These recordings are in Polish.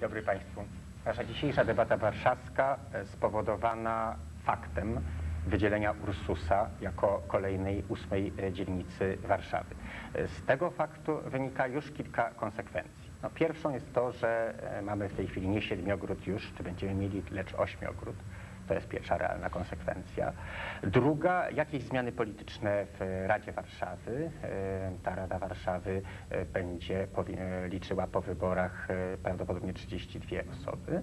Dzień dobry Państwu. Nasza dzisiejsza debata warszawska e, spowodowana faktem wydzielenia Ursusa jako kolejnej ósmej e, dzielnicy Warszawy. E, Z tego faktu wynika już kilka konsekwencji. No, pierwszą jest to, że mamy w tej chwili nie siedmiogród już, czy będziemy mieli, lecz ośmiogród. To jest pierwsza realna konsekwencja. Druga, jakieś zmiany polityczne w Radzie Warszawy. E, Ta Rada Warszawy e, będzie e, liczyła po wyborach prawdopodobnie 32 osoby.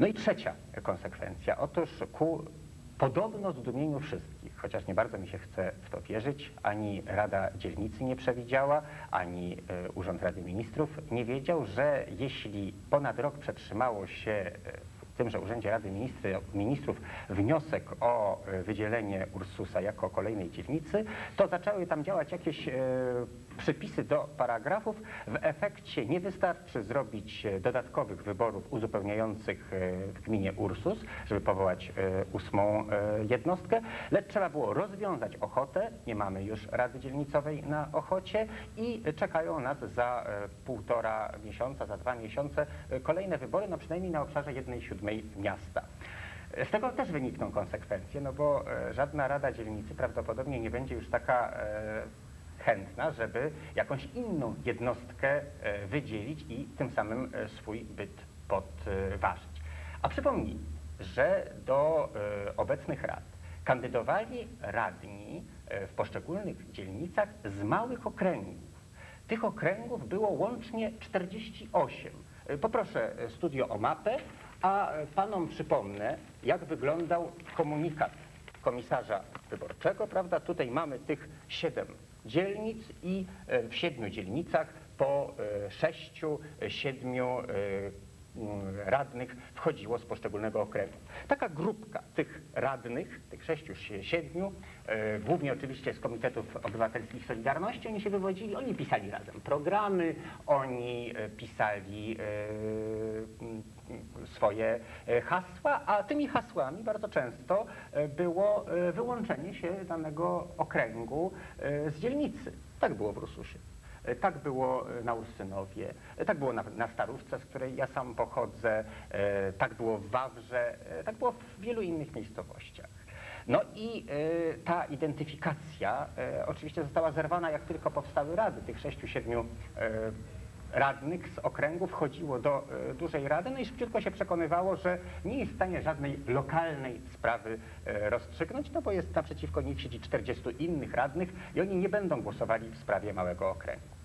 No i trzecia konsekwencja. Otóż ku podobno zdumieniu wszystkich, chociaż nie bardzo mi się chce w to wierzyć, ani Rada Dzielnicy nie przewidziała, ani Urząd Rady Ministrów nie wiedział, że jeśli ponad rok przetrzymało się e, w tymże Urzędzie Rady Ministry, Ministrów wniosek o e, wydzielenie Ursusa jako kolejnej dzielnicy, to zaczęły tam działać jakieś e, przypisy do paragrafów. W efekcie nie wystarczy zrobić e, dodatkowych wyborów uzupełniających w gminie Ursus, żeby powołać ósmą jednostkę, lecz trzeba było rozwiązać Ochotę. Nie mamy już Rady Dzielnicowej na Ochocie i czekają nas za półtora miesiąca, za dwa miesiące kolejne wybory, no przynajmniej na obszarze jednej siódmej miasta. E, Z tego też wynikną konsekwencje, no bo e, żadna Rada Dzielnicy prawdopodobnie nie będzie już taka e, chętna, żeby jakąś inną jednostkę e, wydzielić i tym samym swój byt podważyć. A przypomnijmy, że do obecnych rad kandydowali radni w poszczególnych dzielnicach z małych okręgów. Tych okręgów było łącznie 48. E, Poproszę studio o mapę, a e, panom przypomnę, jak wyglądał komunikat komisarza wyborczego, prawda? Tutaj mamy tych siedem dzielnic i e, w siedmiu dzielnicach po e, sześciu, siedmiu radnych wchodziło z poszczególnego okręgu. Taka grupka tych radnych, tych sześciu, sie- siedmiu, głównie oczywiście z Komitetów Obywatelskich Solidarności, oni się wywodzili, oni pisali razem programy, oni e, pisali e, swoje e, hasła, a tymi hasłami bardzo często e, było e, wyłączenie się danego okręgu e, z dzielnicy. Tak było w Rususie. E, Tak było e, na Ursynowie, e, tak było na, na Starówce, z której ja sam pochodzę, e, tak było w Wawrze, e, tak było w wielu innych miejscowościach. No i e, ta identyfikacja e, oczywiście została zerwana, jak tylko powstały rady tych sześciu, siedmiu e, radnych z okręgu wchodziło do dużej rady, no i szybciutko się przekonywało, że nie jest w stanie żadnej lokalnej sprawy rozstrzygnąć, no bo jest naprzeciwko nich siedzi 40 innych radnych i oni nie będą głosowali w sprawie małego okręgu.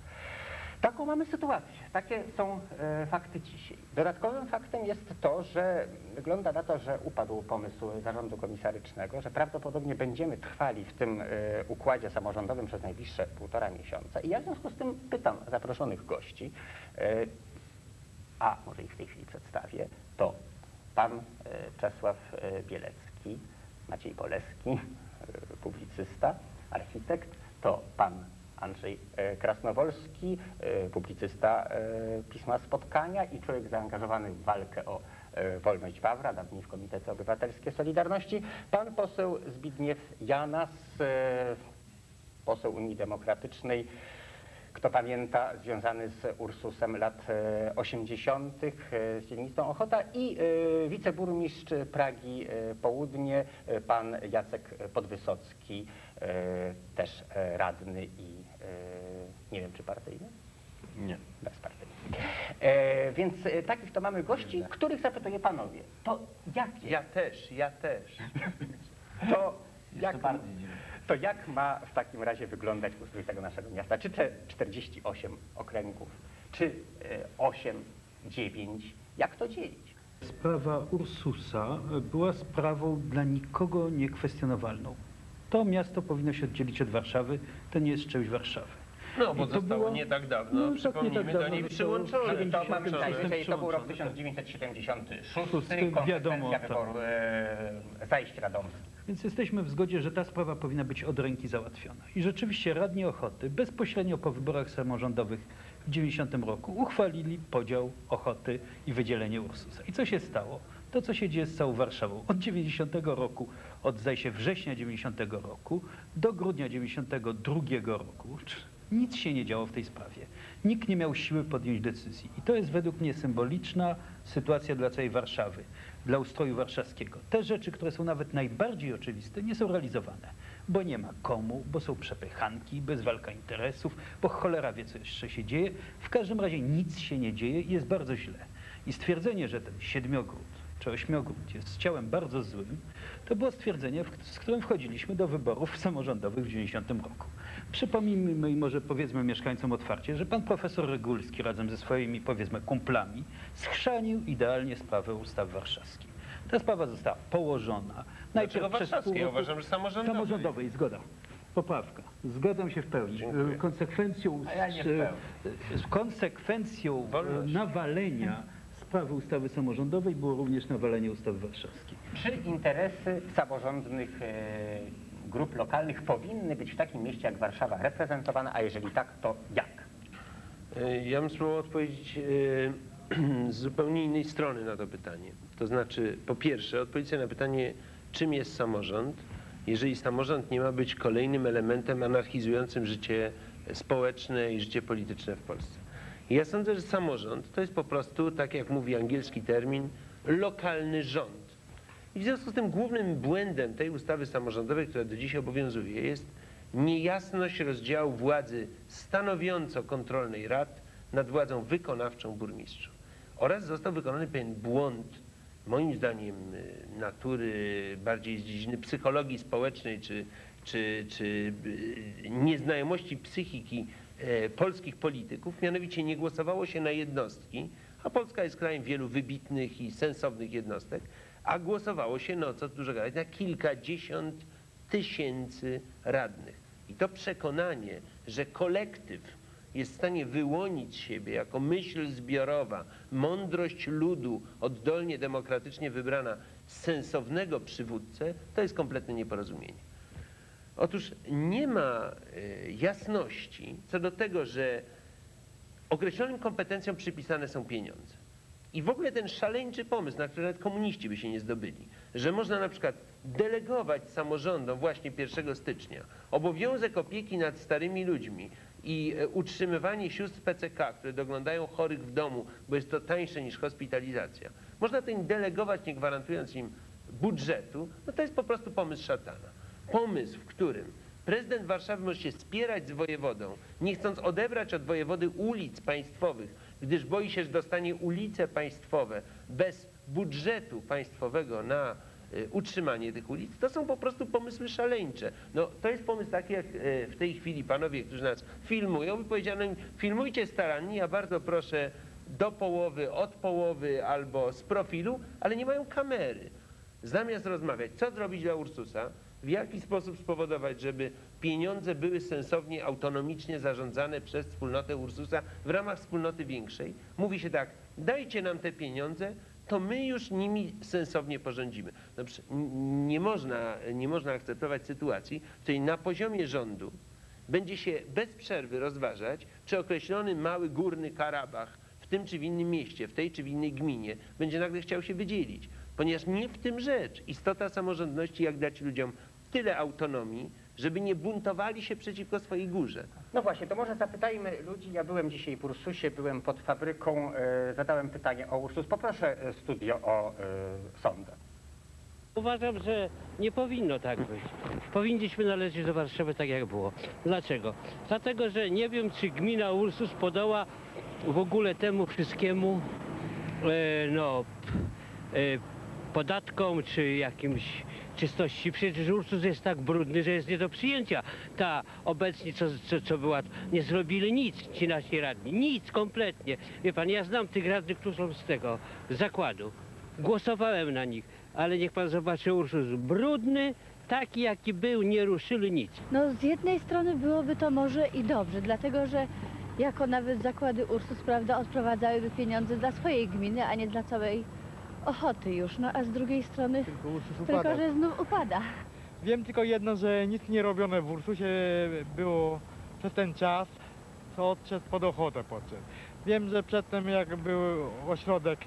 Taką mamy sytuację. Takie są e, fakty dzisiaj. Dodatkowym faktem jest to, że wygląda na to, że upadł pomysł zarządu komisarycznego, że prawdopodobnie będziemy trwali w tym e, układzie samorządowym przez najbliższe półtora miesiąca. I ja w związku z tym pytam zaproszonych gości, e, a może ich w tej chwili przedstawię, to pan Czesław Bielecki, Maciej Poleski, e, publicysta, architekt, to pan Andrzej e, Krasnowolski, e, publicysta e, Pisma Spotkania i człowiek zaangażowany w walkę o wolność Wawra, dawniej w Komitecie Obywatelskie Solidarności, pan poseł Zbigniew Janas, poseł Unii Demokratycznej, kto pamięta, związany z Ursusem lat e, 80., e, z dzielnicą Ochota i e, wiceburmistrz Pragi e, Południe, e, pan Jacek Podwysocki, e, też e, radny i e, nie wiem czy partyjny? Nie. Bezpartyjny. E, więc e, takich to mamy gości, których zapytuję panowie, to jakie, Ja też, ja też. to jak, bardziej dziwne. To jak ma w takim razie wyglądać ustrój tego naszego miasta? Czy te 48 okręgów, czy e, 8, 9, jak to dzielić? Sprawa Ursusa była sprawą dla nikogo niekwestionowalną. To miasto powinno się oddzielić od Warszawy, to nie jest część Warszawy. No, bo I to zostało było- nie tak dawno, No, tak nie przypomnijmy, tak do dawno, niej to przyłączone. było To mam 96. pytanie, czyli to był rok Przyłączony. 1976, Szósty, konsekwencja wiadomo, tak. wyboru e, zajść radomskich. Więc jesteśmy w zgodzie, że ta sprawa powinna być od ręki załatwiona. I rzeczywiście radni Ochoty bezpośrednio po wyborach samorządowych w 90 roku uchwalili podział Ochoty i wydzielenie Ursusa. I co się stało? To, co się dzieje z całą Warszawą. Od 90 roku, od zdaje się września 90 roku do grudnia 92 roku, Nic się nie działo w tej sprawie. Nikt nie miał siły podjąć decyzji. I to jest według mnie symboliczna sytuacja dla całej Warszawy, dla ustroju warszawskiego. Te rzeczy, które są nawet najbardziej oczywiste, nie są realizowane, bo nie ma komu, bo są przepychanki, bez walka interesów, bo cholera wie, co jeszcze się dzieje. W każdym razie nic się nie dzieje i jest bardzo źle. I stwierdzenie, że ten siedmiogród czy ośmiogród jest ciałem bardzo złym, to było stwierdzenie, z którym wchodziliśmy do wyborów samorządowych w 90 roku. Przypomnijmy i może powiedzmy mieszkańcom otwarcie, że pan profesor Regulski razem ze swoimi powiedzmy kumplami schrzanił idealnie sprawę ustaw warszawskich. Ta sprawa została położona. Dlaczego przez pół roku- uważam, że samorządowej. Samorządowej, zgoda. Poprawka. Zgadzam się w pełni. Dziękuję. Konsekwencją, A ja nie w konsekwencją e, Wolność. nawalenia sprawy ustawy samorządowej było również nawalenie ustawy warszawskiej. Czy interesy samorządnych e, grup lokalnych powinny być w takim mieście jak Warszawa reprezentowane, a jeżeli tak, to jak? E, Ja bym spróbował odpowiedzieć e, z zupełnie innej strony na to pytanie. To znaczy, po pierwsze, odpowiedzieć na pytanie, czym jest samorząd, jeżeli samorząd nie ma być kolejnym elementem anarchizującym życie społeczne i życie polityczne w Polsce. Ja sądzę, że samorząd to jest po prostu, tak jak mówi angielski termin, lokalny rząd. I w związku z tym głównym błędem tej ustawy samorządowej, która do dziś obowiązuje, jest niejasność rozdziału władzy stanowiąco-kontrolnej rad nad władzą wykonawczą burmistrza. Oraz został wykonany pewien błąd, moim zdaniem, y, natury bardziej z dziedziny psychologii społecznej czy, czy, czy y, nieznajomości psychiki e, polskich polityków, mianowicie nie głosowało się na jednostki, a Polska jest krajem wielu wybitnych i sensownych jednostek, a głosowało się, no co dużo gadać, na kilkadziesiąt tysięcy radnych. I to przekonanie, że kolektyw jest w stanie wyłonić siebie jako myśl zbiorowa, mądrość ludu, oddolnie demokratycznie wybrana, sensownego przywódcę, to jest kompletne nieporozumienie. Otóż nie ma e, jasności co do tego, że określonym kompetencjom przypisane są pieniądze. I w ogóle ten szaleńczy pomysł, na który nawet komuniści by się nie zdobyli, że można na przykład delegować samorządom właśnie 1 stycznia obowiązek opieki nad starymi ludźmi i e, utrzymywanie sióstr PCK, które doglądają chorych w domu, bo jest to tańsze niż hospitalizacja. Można to im delegować, nie gwarantując im budżetu, no to jest po prostu pomysł szatana. Pomysł, w którym prezydent Warszawy może się spierać z wojewodą, nie chcąc odebrać od wojewody ulic państwowych, gdyż boi się, że dostanie ulice państwowe bez budżetu państwowego na y, utrzymanie tych ulic, to są po prostu pomysły szaleńcze. No, to jest pomysł taki, jak y, w tej chwili panowie, którzy nas filmują, by powiedziano im, filmujcie starannie, ja bardzo proszę do połowy, od połowy albo z profilu, ale nie mają kamery. Zamiast rozmawiać, co zrobić dla Ursusa, w jaki sposób spowodować, żeby pieniądze były sensownie, autonomicznie zarządzane przez wspólnotę Ursusa w ramach wspólnoty większej, mówi się tak, dajcie nam te pieniądze, to my już nimi sensownie porządzimy. No, nie, można, nie można akceptować sytuacji, w której na poziomie rządu będzie się bez przerwy rozważać, czy określony mały górny Karabach w tym czy w innym mieście, w tej czy w innej gminie będzie nagle chciał się wydzielić. Ponieważ nie w tym rzecz. Istota samorządności, jak dać ludziom tyle autonomii, żeby nie buntowali się przeciwko swojej górze. No właśnie, to może zapytajmy ludzi. Ja byłem dzisiaj w Ursusie, byłem pod fabryką, e, zadałem pytanie o Ursus. Poproszę e, studio o e, sondę. Uważam, że nie powinno tak być. Powinniśmy należeć do Warszawy tak jak było. Dlaczego? Dlatego, że nie wiem, czy gmina Ursus podoła w ogóle temu wszystkiemu e, no, podatkom czy jakimś czystości. Przecież Ursus jest tak brudny, że jest nie do przyjęcia. Ta obecnie, co, co, co była, nie zrobili nic ci nasi radni. Nic kompletnie. Wie pan, ja znam tych radnych, którzy są z tego zakładu. Głosowałem na nich, ale niech pan zobaczy Ursus brudny, taki jaki był, nie ruszyli nic. No z jednej strony byłoby to może i dobrze, dlatego że jako nawet zakłady Ursus, prawda, odprowadzałyby pieniądze dla swojej gminy, a nie dla całej Ochoty już, no a z drugiej strony Tylko Ursus tylko, upada. że znów upada. Wiem tylko jedno, że nic nie robione w Ursusie było przez ten czas, co odszedł pod ochotę podszedł. Wiem, że przedtem jak był ośrodek,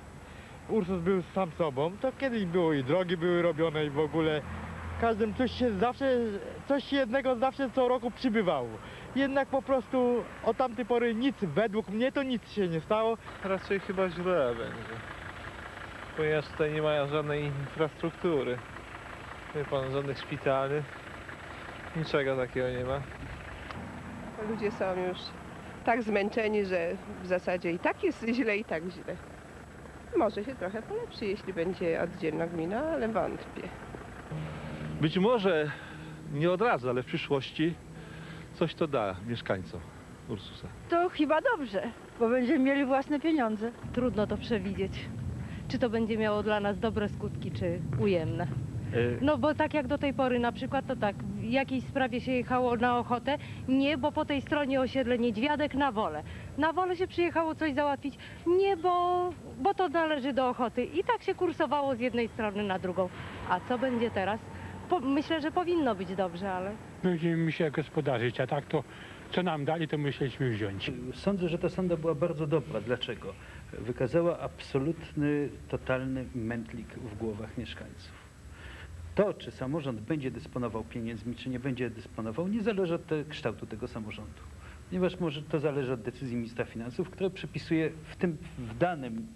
Ursus był sam sobą, to kiedyś było i drogi były robione i w ogóle każdym coś się zawsze, coś jednego zawsze co roku przybywało. Jednak po prostu od tamtej pory nic, według mnie to nic się nie stało. Raczej chyba źle będzie. Ponieważ tutaj nie mają żadnej infrastruktury. Wie pan, żadnych szpitali. Niczego takiego nie ma. Ludzie są już tak zmęczeni, że w zasadzie i tak jest źle, i tak źle. Może się trochę polepszy, jeśli będzie oddzielna gmina, ale wątpię. Być może nie od razu, ale w przyszłości coś to da mieszkańcom Ursusa. To chyba dobrze, bo będziemy mieli własne pieniądze. Trudno to przewidzieć. Czy to będzie miało dla nas dobre skutki, czy ujemne. No bo tak jak do tej pory na przykład, to tak, w jakiejś sprawie się jechało na ochotę, nie, bo po tej stronie osiedle Niedźwiadek na wolę. Na wolę się przyjechało coś załatwić, nie, bo, bo to należy do ochoty. I tak się kursowało z jednej strony na drugą. A co będzie teraz? Po, myślę, że powinno być dobrze, ale... Będziemy się gospodarzyć, a tak to co nam dali, to musieliśmy wziąć. Sądzę, że ta sonda była bardzo dobra. Dlaczego? Wykazała absolutny, totalny mętlik w głowach mieszkańców. To, czy samorząd będzie dysponował pieniędzmi, czy nie będzie dysponował, nie zależy od te, kształtu tego samorządu. Ponieważ może to zależy od decyzji ministra finansów, które przypisuje w tym w danym,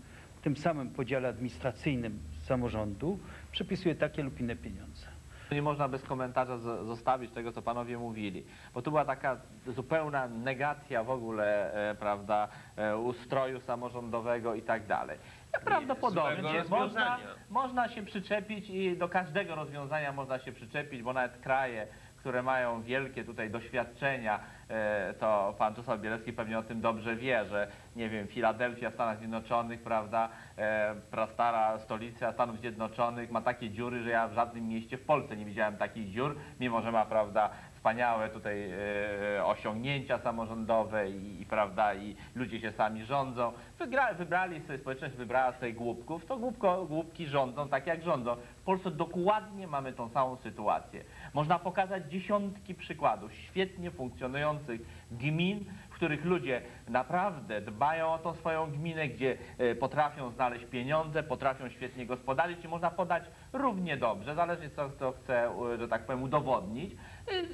tym samym podziale administracyjnym samorządu, przypisuje takie lub inne pieniądze. Nie można bez komentarza zostawić tego, co panowie mówili, bo tu była taka zupełna negacja w ogóle, e, prawda, e, ustroju samorządowego i tak dalej. Ja prawdopodobnie można, można się przyczepić i do każdego rozwiązania można się przyczepić, bo nawet kraje, które mają wielkie tutaj doświadczenia, e, to pan Czesław Bielecki pewnie o tym dobrze wie, że nie wiem, Filadelfia w Stanach Zjednoczonych, prawda, e, prastara stolica Stanów Zjednoczonych ma takie dziury, że ja w żadnym mieście w Polsce nie widziałem takich dziur, mimo że ma, prawda, wspaniałe tutaj e, osiągnięcia samorządowe i, i, prawda, i ludzie się sami rządzą. Wygra, wybrali sobie, społeczność wybrała sobie głupków, to głupko, głupki rządzą tak jak rządzą. W Polsce dokładnie mamy tą samą sytuację. Można pokazać dziesiątki przykładów świetnie funkcjonujących gmin, w których ludzie naprawdę dbają o tą swoją gminę, gdzie e, potrafią znaleźć pieniądze, potrafią świetnie gospodarzyć i można podać równie dobrze, zależnie co kto chce, e, że tak powiem, udowodnić, e,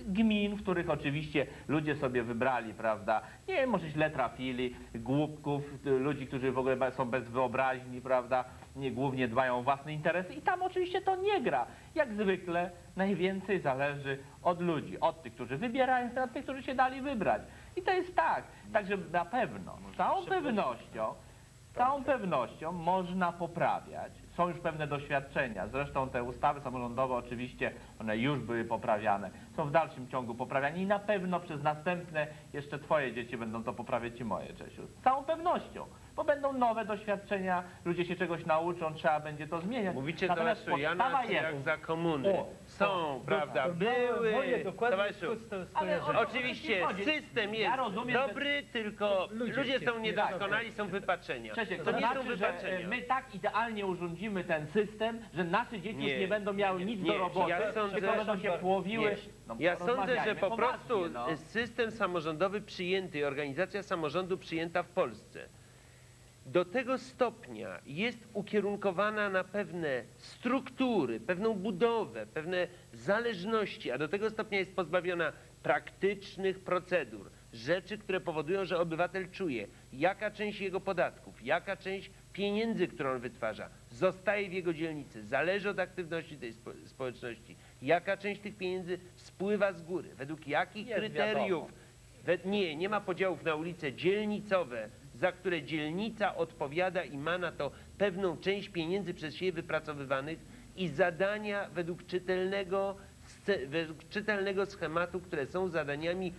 gmin, w których oczywiście ludzie sobie wybrali, prawda, nie wiem, może źle trafili, głupków, ludzi, którzy w ogóle są bez wyobraźni, prawda, nie, głównie dbają o własne interesy i tam oczywiście to nie gra. Jak zwykle najwięcej zależy od ludzi, od tych, którzy wybierają, od tych, którzy się dali wybrać. I to jest tak. Także na pewno, z całą pewnością, z całą pewnością można poprawiać. Są już pewne doświadczenia. Zresztą te ustawy samorządowe oczywiście, one już były poprawiane. Są w dalszym ciągu poprawiane i na pewno przez następne jeszcze twoje dzieci będą to poprawiać i moje, Czesiu. Z całą pewnością. Bo będą nowe doświadczenia, ludzie się czegoś nauczą, trzeba będzie to zmieniać. Mówicie Natomiast towarzyszu Jana, podstawa to jak jest. za komuny. O, Są, prawda, były. Towarzyszu, Ale o- Oczywiście system Ja jest rozumiem, że- dobry, tylko ludzie są niedoskonali, są wypaczenia. Czesiek, To to nie są znaczy, że wypaczenia. e, my tak idealnie urządzimy ten system, że nasze dzieci Nie. już nie będą miały nic Nie, do roboty, ja sądzę- tylko będą się płowiły. Nie. No, Ja sądzę, że po prostu no. system samorządowy przyjęty i organizacja samorządu przyjęta w Polsce do tego stopnia jest ukierunkowana na pewne struktury, pewną budowę, pewne zależności, a do tego stopnia jest pozbawiona praktycznych procedur, rzeczy, które powodują, że obywatel czuje, jaka część jego podatków, jaka część pieniędzy, którą on wytwarza, zostaje w jego dzielnicy, zależy od aktywności tej spo społeczności, jaka część tych pieniędzy spływa z góry, według jakich Jest kryteriów? Wiadomo. nie, nie ma podziałów na ulice dzielnicowe, za które dzielnica odpowiada i ma na to pewną część pieniędzy przez siebie wypracowywanych i zadania według czytelnego, według czytelnego schematu, które są zadaniami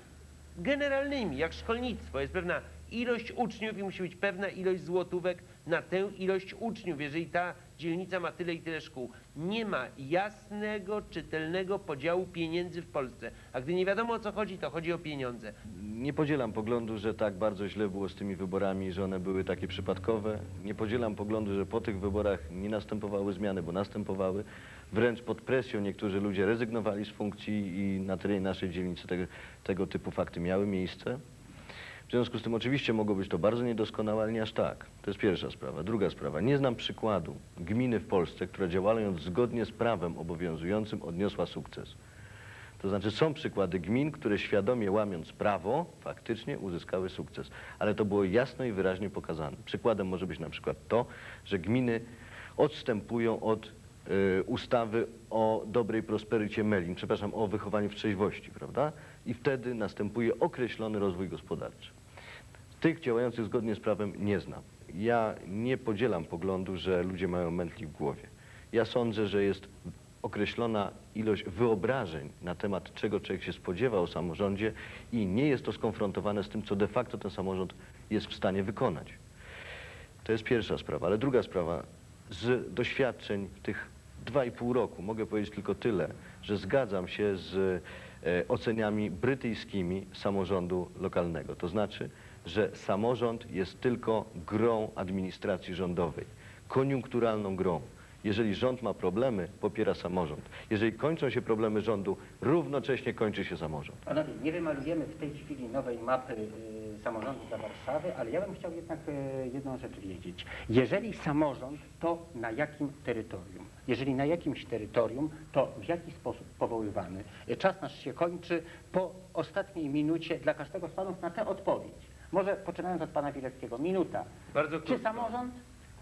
generalnymi, jak szkolnictwo. Jest pewna ilość uczniów i musi być pewna ilość złotówek na tę ilość uczniów. Jeżeli ta dzielnica ma tyle i tyle szkół, nie ma jasnego, czytelnego podziału pieniędzy w Polsce. A gdy nie wiadomo o co chodzi, to chodzi o pieniądze. Nie podzielam poglądu, że tak bardzo źle było z tymi wyborami, że one były takie przypadkowe. Nie podzielam poglądu, że po tych wyborach nie następowały zmiany, bo następowały. Wręcz pod presją niektórzy ludzie rezygnowali z funkcji i na terenie naszej dzielnicy tego, tego typu fakty miały miejsce. W związku z tym oczywiście mogło być to bardzo niedoskonałe, ale nie aż tak. To jest pierwsza sprawa. Druga sprawa. Nie znam przykładu gminy w Polsce, która działając zgodnie z prawem obowiązującym odniosła sukces. To znaczy są przykłady gmin, które świadomie łamiąc prawo, faktycznie uzyskały sukces. Ale to było jasno i wyraźnie pokazane. Przykładem może być na przykład to, że gminy odstępują od y, ustawy o dobrej prosperycie Melin, przepraszam, o wychowaniu w trzeźwości, prawda? I wtedy następuje określony rozwój gospodarczy. Tych działających zgodnie z prawem nie znam. Ja nie podzielam poglądu, że ludzie mają mętli w głowie. Ja sądzę, że jest określona ilość wyobrażeń na temat czego człowiek się spodziewa o samorządzie i nie jest to skonfrontowane z tym, co de facto ten samorząd jest w stanie wykonać. To jest pierwsza sprawa. Ale druga sprawa, z doświadczeń tych dwa i pół roku mogę powiedzieć tylko tyle, że zgadzam się z e, oceniami brytyjskimi samorządu lokalnego. To znaczy, że samorząd jest tylko grą administracji rządowej, koniunkturalną grą. Jeżeli rząd ma problemy, popiera samorząd. Jeżeli kończą się problemy rządu, równocześnie kończy się samorząd. Panowie, nie wymalujemy w tej chwili nowej mapy y, samorządu dla Warszawy, ale ja bym chciał jednak y, jedną rzecz wiedzieć. Jeżeli samorząd, to na jakim terytorium? Jeżeli na jakimś terytorium, to w jaki sposób powoływany? Y, Czas nasz się kończy. Po ostatniej minucie dla każdego z panów na tę odpowiedź. Może poczynając od pana Wileckiego. Minuta. Bardzo Czy krótko. samorząd?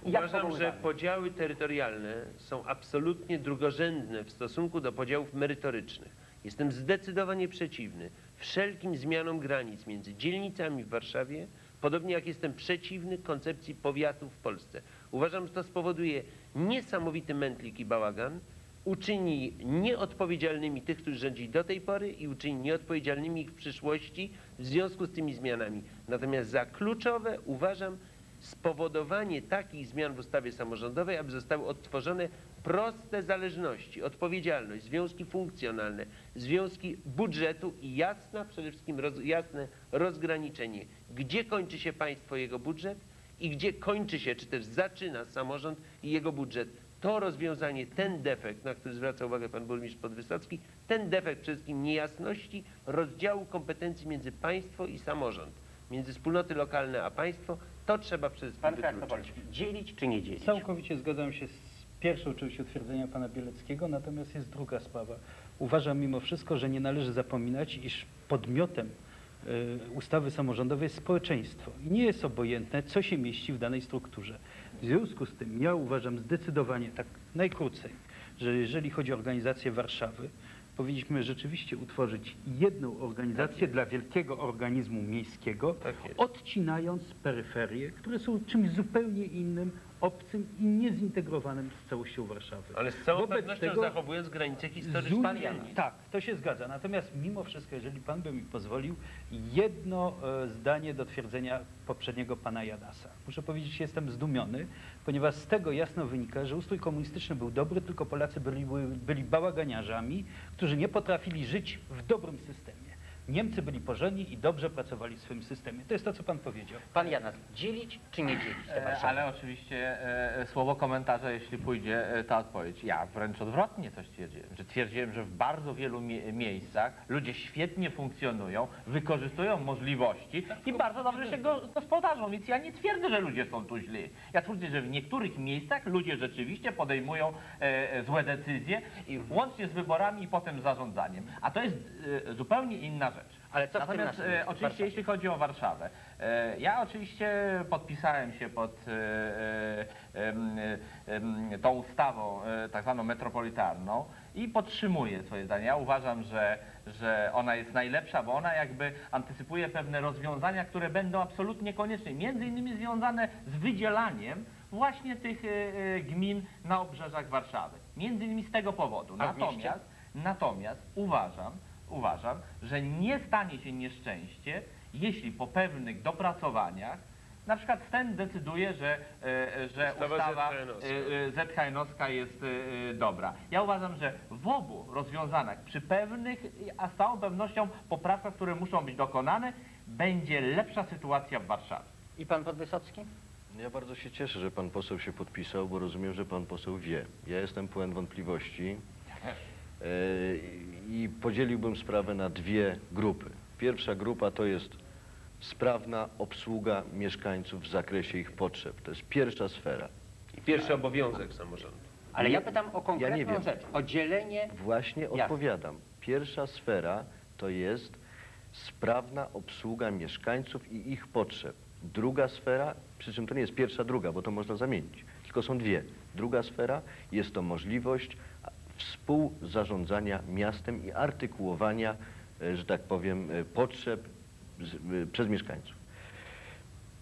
Uważam, że podziały terytorialne są absolutnie drugorzędne w stosunku do podziałów merytorycznych. Jestem zdecydowanie przeciwny wszelkim zmianom granic między dzielnicami w Warszawie, podobnie jak jestem przeciwny koncepcji powiatów w Polsce. Uważam, że to spowoduje niesamowity mętlik i bałagan, uczyni nieodpowiedzialnymi tych, którzy rządzili do tej pory i uczyni nieodpowiedzialnymi ich w przyszłości w związku z tymi zmianami. Natomiast za kluczowe uważam spowodowanie takich zmian w ustawie samorządowej, aby zostały odtworzone proste zależności, odpowiedzialność, związki funkcjonalne, związki budżetu i jasna, przede wszystkim roz, jasne rozgraniczenie, gdzie kończy się państwo jego budżet i gdzie kończy się, czy też zaczyna samorząd i jego budżet. To rozwiązanie, ten defekt, na który zwraca uwagę pan burmistrz Podwysocki, ten defekt przede wszystkim niejasności rozdziału kompetencji między państwo i samorząd, między wspólnoty lokalne a państwo, to trzeba wszystkim Pan. Krasnopolski, dzielić czy nie dzielić? Całkowicie zgadzam się z pierwszą oczywiście twierdzenia pana Bieleckiego, natomiast jest druga sprawa. Uważam mimo wszystko, że nie należy zapominać, iż podmiotem y, ustawy samorządowej jest społeczeństwo. I nie jest obojętne, co się mieści w danej strukturze. W związku z tym ja uważam zdecydowanie, tak najkrócej, że jeżeli chodzi o organizację Warszawy, powinniśmy rzeczywiście utworzyć jedną organizację dla wielkiego organizmu miejskiego, Tak odcinając peryferie, które są czymś zupełnie innym, obcym i niezintegrowanym z całością Warszawy. Ale z całą Wobec pewnością tego zachowując historyczne. Unii- Tak, to się zgadza. Natomiast mimo wszystko, jeżeli pan by mi pozwolił, jedno e, zdanie do twierdzenia poprzedniego pana Jadasa. Muszę powiedzieć, że jestem zdumiony, ponieważ z tego jasno wynika, że ustrój komunistyczny był dobry, tylko Polacy byli, byli bałaganiarzami, którzy nie potrafili żyć w dobrym systemie. Niemcy byli porządni i dobrze pracowali w swoim systemie. To jest to, co pan powiedział. Pan Janas, dzielić czy nie dzielić tę E, Warszawę? Ale oczywiście e, słowo komentarza, jeśli pójdzie e, ta odpowiedź. Ja wręcz odwrotnie coś twierdziłem, że twierdziłem, że w bardzo wielu mie miejscach ludzie świetnie funkcjonują, wykorzystują możliwości i bardzo dobrze się go gospodarzą, więc ja nie twierdzę, że ludzie są tu źli. Ja twierdzę, że w niektórych miejscach ludzie rzeczywiście podejmują e, e, złe decyzje i łącznie z wyborami i potem zarządzaniem. A to jest e, zupełnie inna rzecz. Ale co Natomiast e, oczywiście jeśli chodzi o Warszawę, e, ja oczywiście podpisałem się pod e, e, tą ustawą e, tak zwaną metropolitarną i podtrzymuję swoje zdanie. Ja uważam, że, że ona jest najlepsza, bo ona jakby antycypuje pewne rozwiązania, które będą absolutnie konieczne, między innymi związane z wydzielaniem właśnie tych gmin na obrzeżach Warszawy. Między innymi z tego powodu. Natomiast, natomiast uważam, uważam, że nie stanie się nieszczęście, jeśli po pewnych dopracowaniach na przykład STEN decyduje, że, e, że Ustawa ustawa ZHN-owska. e, e, ZHN-owska jest e, e, dobra. Ja uważam, że w obu rozwiązaniach, przy pewnych, a z całą pewnością poprawkach, które muszą być dokonane, będzie lepsza sytuacja w Warszawie. I pan Podwysocki? Ja bardzo się cieszę, że pan poseł się podpisał, bo rozumiem, że pan poseł wie. Ja jestem pełen wątpliwości e, i podzieliłbym sprawę na dwie grupy. Pierwsza grupa to jest sprawna obsługa mieszkańców w zakresie ich potrzeb. To jest pierwsza sfera. I pierwszy obowiązek samorządu. Ale ja pytam o konkretną nie wiem. rzecz. O dzielenie Właśnie odpowiadam. Pierwsza sfera to jest sprawna obsługa mieszkańców i ich potrzeb. Druga sfera, przy czym to nie jest pierwsza, druga, bo to można zamienić, tylko są dwie. Druga sfera jest to możliwość współzarządzania miastem i artykułowania, e, że tak powiem, e, potrzeb e, przez mieszkańców.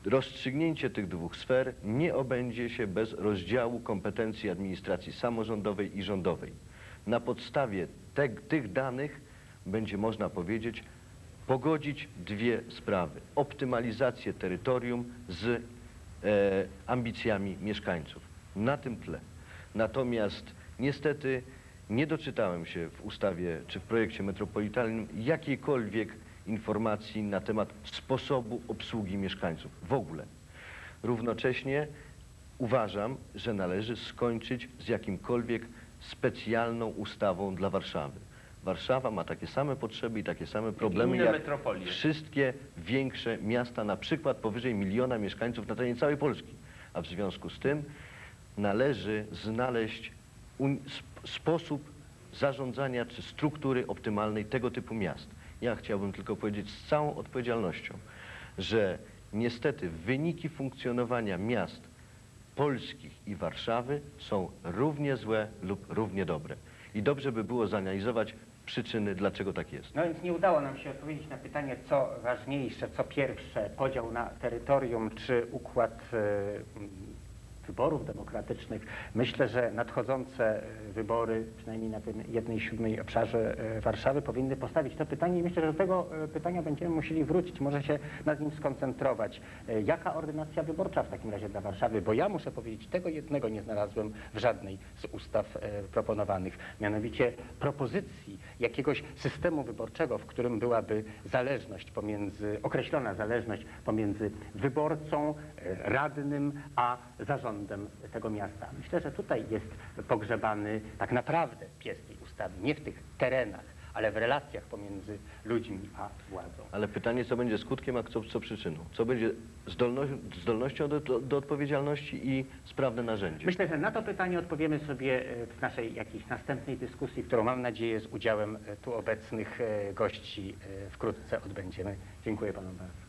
Rozstrzygnięcie tych dwóch sfer nie obędzie się bez rozdziału kompetencji administracji samorządowej i rządowej. Na podstawie te, tych danych będzie można powiedzieć pogodzić dwie sprawy. Optymalizację terytorium z e, ambicjami mieszkańców. Na tym tle. Natomiast niestety nie doczytałem się w ustawie czy w projekcie metropolitalnym jakiejkolwiek informacji na temat sposobu obsługi mieszkańców w ogóle. Równocześnie uważam, że należy skończyć z jakimkolwiek specjalną ustawą dla Warszawy. Warszawa ma takie same potrzeby i takie same problemy jak metropolie. wszystkie większe miasta, na przykład powyżej miliona mieszkańców na terenie całej Polski. A w związku z tym należy znaleźć sposób zarządzania czy struktury optymalnej tego typu miast. Ja chciałbym tylko powiedzieć z całą odpowiedzialnością, że niestety wyniki funkcjonowania miast polskich i Warszawy są równie złe lub równie dobre. I dobrze by było zanalizować przyczyny, dlaczego tak jest. No więc nie udało nam się odpowiedzieć na pytanie, co ważniejsze, co pierwsze, podział na terytorium czy układ e, wyborów demokratycznych. Myślę, że nadchodzące e, wybory, przynajmniej na tym jednej siódmej obszarze e, Warszawy, powinny postawić to pytanie i myślę, że do tego e, pytania będziemy musieli wrócić, może się nad nim skoncentrować. Jaka ordynacja wyborcza w takim razie dla Warszawy? Bo ja muszę powiedzieć, tego jednego nie znalazłem w żadnej z ustaw proponowanych. Mianowicie propozycji jakiegoś systemu wyborczego, w którym byłaby zależność pomiędzy, określona zależność pomiędzy wyborcą, radnym, a zarządem tego miasta. Myślę, że tutaj jest pogrzebany tak naprawdę pies tej ustawy, nie w tych terenach, ale w relacjach pomiędzy ludźmi a władzą. Ale pytanie, co będzie skutkiem, a co, co przyczyną? Co będzie zdolno, zdolnością do, do, do odpowiedzialności i sprawne narzędzie? Myślę, że na to pytanie odpowiemy sobie e, w naszej jakiejś następnej dyskusji, którą mam nadzieję z udziałem e, tu obecnych e, gości wkrótce odbędziemy. Dziękuję panu bardzo.